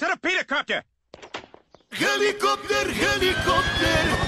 To the helicopter. Helicopter, helicopter.